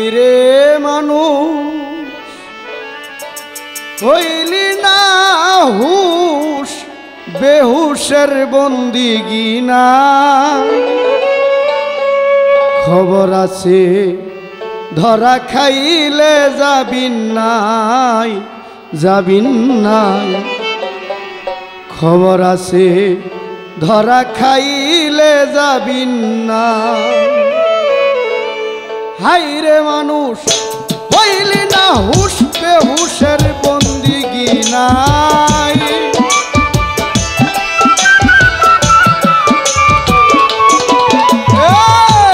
হাইরে মানুষ, হইলি না হুশ, বেহুশের বন্দিগি না। খবর আছে, ধরা খাইলে যাবিন নাই যাবিন নাই। খবর আছে, ধরা খাইলে যাবিন না হাইরে মানুষ, হইলি না হুশ বেহুশের বন্দিগি নাই।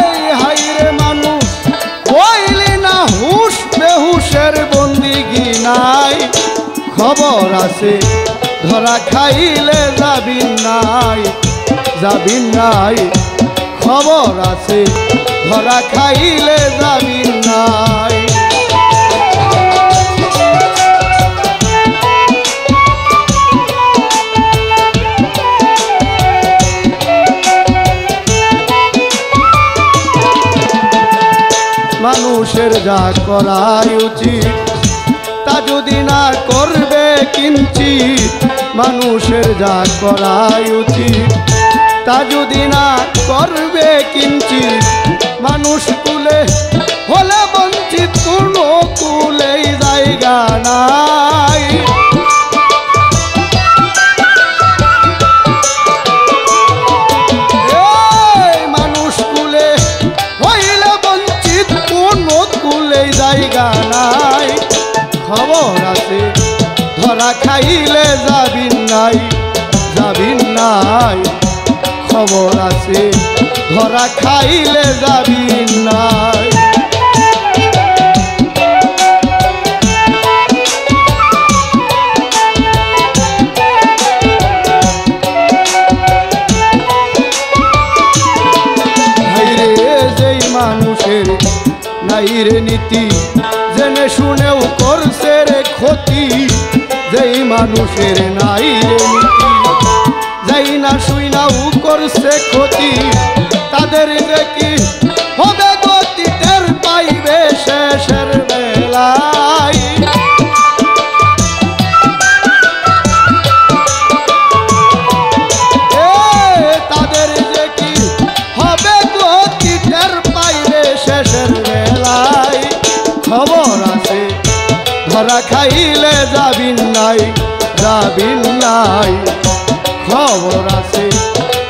এই হাইরে মানুষ, হইলি না খবর আছে, ধরা খাইলে যাবি নাই যাবি নাই। খবর আছে ধরা খাইলে যাবিন নাই। মানুষের যা করাই উচিত, তা যদি না করবে কিঞ্চিত, মানুষের যা করাই উচিত, তা যদি না করবে কিঞ্চিত মানুষ কুলে, হলে বঞ্চিত কোনো কুলেই জায়গা নাই। মানুষ খবর আছে, ধরা খাইলে যাবিন নাই যাবিন নাই। খবর আছে? ধরা খাইলে যাবিন নাই। রে নীতি। জেনে শুনেও করছে রে ক্ষতি। যেই মানুষের নাই রে নীতি। যাই না শুই না করছে ক্ষতি, তাদের কি হবে গতি টের পাইবে শেষের বেলায়। খাইলে যাবিন নাই যাবিন নাই। খবর আছে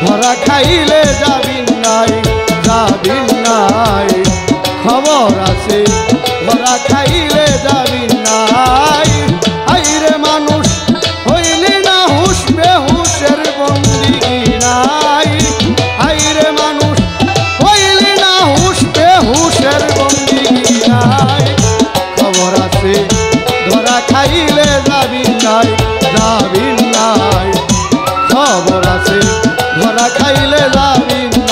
ধরা খাইলে যাবি নাই যাবি নাই। রাবিন্দু